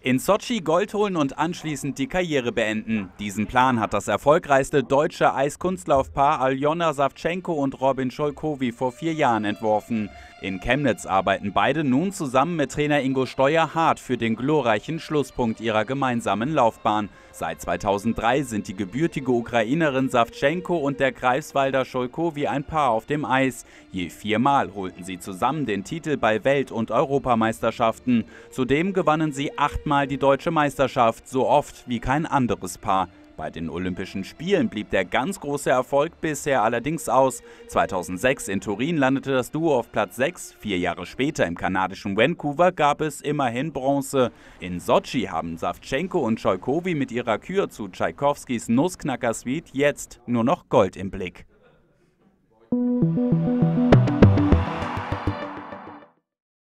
In Sochi Gold holen und anschließend die Karriere beenden. Diesen Plan hat das erfolgreichste deutsche Eiskunstlaufpaar Aljona Savchenko und Robin Scholkowi vor vier Jahren entworfen. In Chemnitz arbeiten beide nun zusammen mit Trainer Ingo Steuer hart für den glorreichen Schlusspunkt ihrer gemeinsamen Laufbahn. Seit 2003 sind die gebürtige Ukrainerin Savchenko und der Greifswalder Scholkowi ein Paar auf dem Eis. Je viermal holten sie zusammen den Titel bei Welt- und Europameisterschaften. Zudem gewannen sie achtmal die deutsche Meisterschaft, so oft wie kein anderes Paar. Bei den Olympischen Spielen blieb der ganz große Erfolg bisher allerdings aus. 2006 in Turin landete das Duo auf Platz 6, vier Jahre später im kanadischen Vancouver gab es immerhin Bronze. In Sochi haben Savchenko und Tscholkowi mit ihrer Kür zu Tschaikowskis Nussknacker Suite jetzt nur noch Gold im Blick.